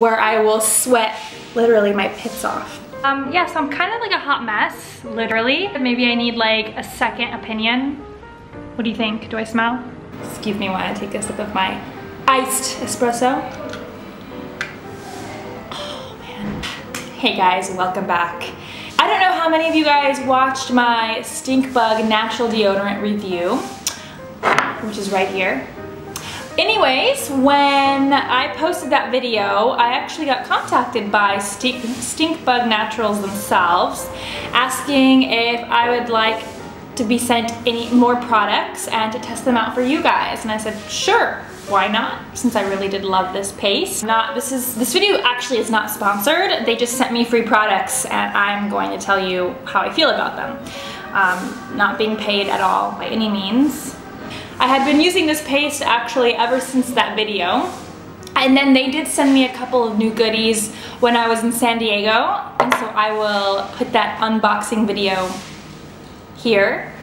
where I will sweat literally my pits off. Um, yeah, so I'm kind of like a hot mess, literally. Maybe I need like a second opinion. What do you think? Do I smell? Excuse me while I take a sip of my iced espresso. Oh man. Hey guys, welcome back. I don't know how many of you guys watched my Stinkbug natural deodorant review, which is right here. Anyways, when I posted that video, I actually got contacted by Stink, Stinkbug Naturals themselves asking if I would like to be sent any more products and to test them out for you guys. And I said, sure, why not? Since I really did love this paste. Not, this is, this video actually is not sponsored. They just sent me free products and I'm going to tell you how I feel about them. Um, not being paid at all by any means. I had been using this paste actually ever since that video. And then they did send me a couple of new goodies when I was in San Diego. And so I will put that unboxing video here.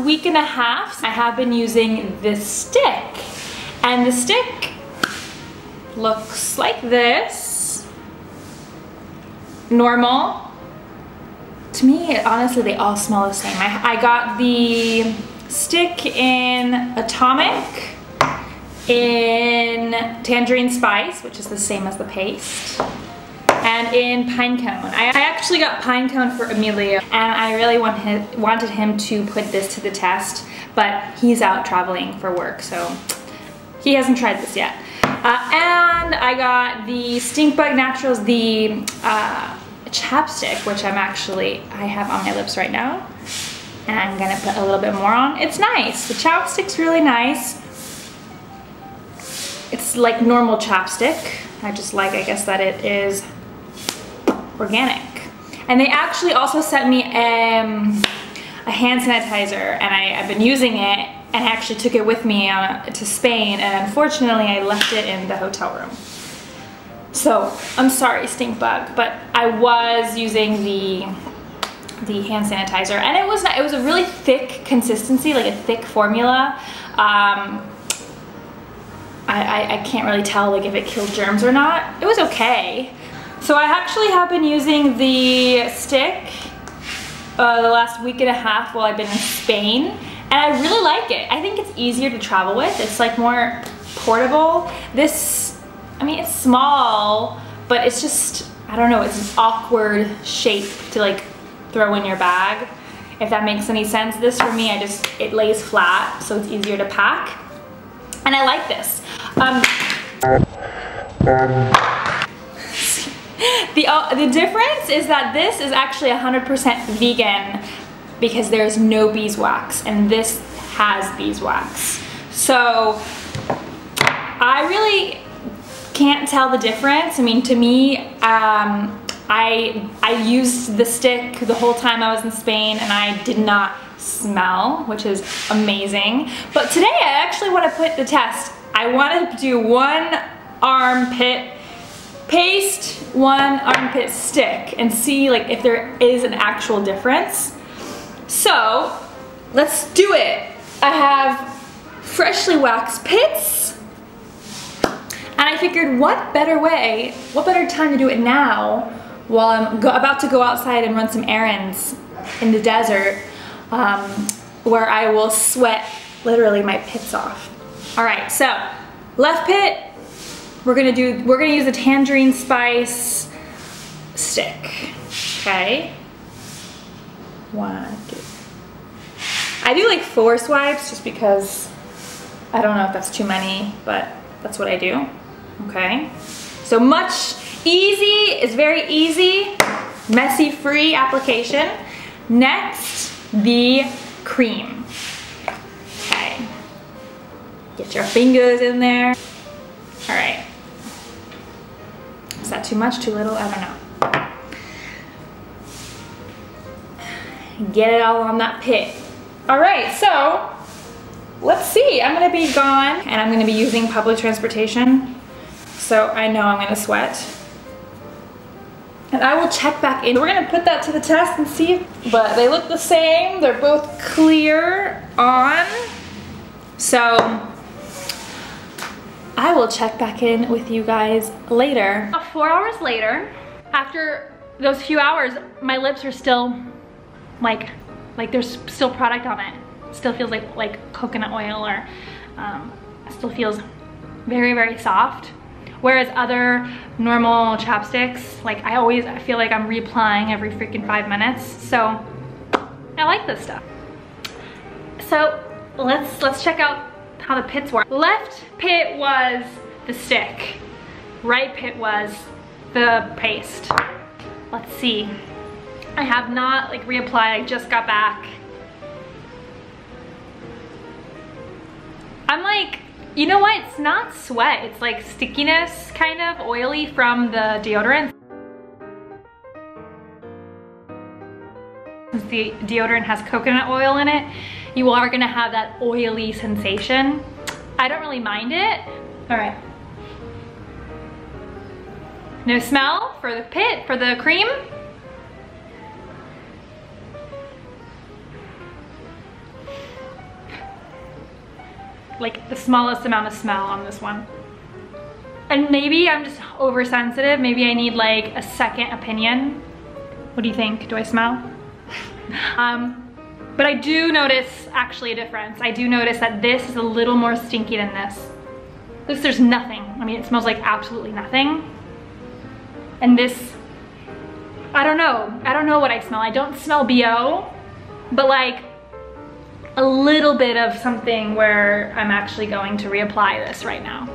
Week and a half, I have been using this stick. And the stick looks like this. Normal. To me, honestly, they all smell the same. I, I got the stick in Atomic, in Tangerine Spice, which is the same as the paste and in Pinecone. I, I actually got Pinecone for Emilio and I really want his, wanted him to put this to the test, but he's out traveling for work, so he hasn't tried this yet. Uh, and I got the Stinkbug Naturals, the uh, chapstick, which I'm actually, I have on my lips right now. And I'm gonna put a little bit more on. It's nice, the chapstick's really nice. It's like normal chapstick. I just like, I guess that it is organic. And they actually also sent me um, a hand sanitizer and I, have been using it and I actually took it with me uh, to Spain and unfortunately I left it in the hotel room. So I'm sorry Stinkbug, but I was using the the hand sanitizer and it was not, it was a really thick consistency, like a thick formula. Um, I, I, I can't really tell like if it killed germs or not. It was okay. So I actually have been using the stick uh, the last week and a half while I've been in Spain and I really like it. I think it's easier to travel with. It's like more portable. This, I mean it's small but it's just, I don't know, it's an awkward shape to like throw in your bag if that makes any sense. This for me, I just, it lays flat so it's easier to pack and I like this. Um, the, uh, the difference is that this is actually 100% vegan because there's no beeswax and this has beeswax. So I really can't tell the difference. I mean, to me, um, I, I used the stick the whole time I was in Spain and I did not smell, which is amazing. But today I actually want to put the test. I want to do one armpit paste one armpit stick and see like if there is an actual difference. So let's do it. I have freshly waxed pits and I figured what better way, what better time to do it now while I'm about to go outside and run some errands in the desert um, where I will sweat literally my pits off. All right, so left pit, we're gonna do, we're gonna use a tangerine spice stick, okay? One, two. I do like four swipes just because I don't know if that's too many, but that's what I do, okay? So much easy, is very easy, messy free application. Next, the cream. Okay. Get your fingers in there. All right. Is that too much, too little? I don't know. Get it all on that pit. All right, so let's see. I'm gonna be gone and I'm gonna be using public transportation. So I know I'm gonna sweat. And I will check back in. We're gonna put that to the test and see, but they look the same. They're both clear on. So I will check back in with you guys later. About Four hours later, after those few hours, my lips are still like, like there's still product on it. Still feels like, like coconut oil or um, still feels very, very soft. Whereas other normal chapsticks, like I always feel like I'm reapplying every freaking five minutes. So I like this stuff. So let's let's check out how the pits were. Left pit was the stick. Right pit was the paste. Let's see. I have not like reapplied, I just got back. I'm like, you know what? It's not sweat. It's like stickiness, kind of oily from the deodorant. The deodorant has coconut oil in it, you are gonna have that oily sensation. I don't really mind it. All right. No smell for the pit, for the cream. Like the smallest amount of smell on this one. And maybe I'm just oversensitive. Maybe I need like a second opinion. What do you think? Do I smell? um, but I do notice actually a difference. I do notice that this is a little more stinky than this. This, there's nothing. I mean, it smells like absolutely nothing. And this, I don't know. I don't know what I smell. I don't smell BO, but like a little bit of something where I'm actually going to reapply this right now.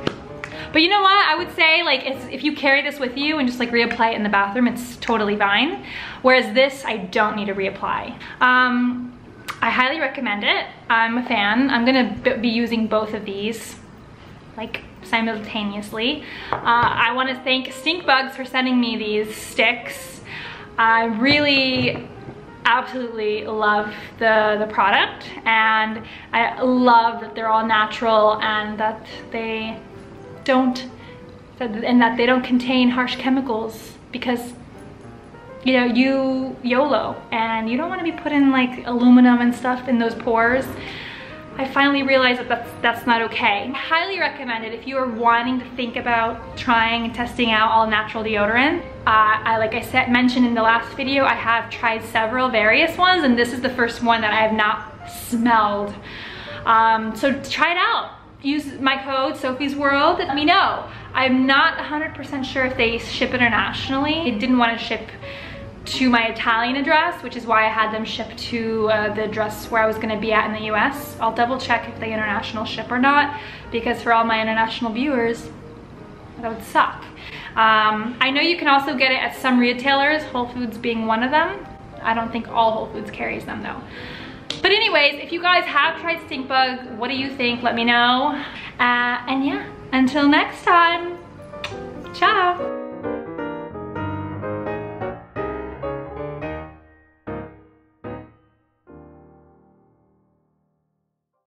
But you know what? I would say like if you carry this with you and just like reapply it in the bathroom, it's totally fine. Whereas this, I don't need to reapply. Um, I highly recommend it. I'm a fan. I'm gonna be using both of these like simultaneously. Uh, I wanna thank Stinkbugs for sending me these sticks. I really absolutely love the, the product and I love that they're all natural and that they don't, and that they don't contain harsh chemicals because you know, you YOLO and you don't want to be putting like aluminum and stuff in those pores. I finally realized that that's, that's not okay. I highly recommend it if you are wanting to think about trying and testing out all natural deodorant. Uh, I, like I said, mentioned in the last video, I have tried several various ones and this is the first one that I have not smelled. Um, so try it out. Use my code, Sofie's World, let me know. I'm not 100% sure if they ship internationally. I didn't want to ship to my Italian address, which is why I had them shipped to uh, the address where I was gonna be at in the US. I'll double check if they international ship or not, because for all my international viewers, that would suck. Um, I know you can also get it at some retailers, Whole Foods being one of them. I don't think all Whole Foods carries them though. But anyways, if you guys have tried Stinkbug, what do you think? Let me know. Uh, and yeah, until next time, ciao.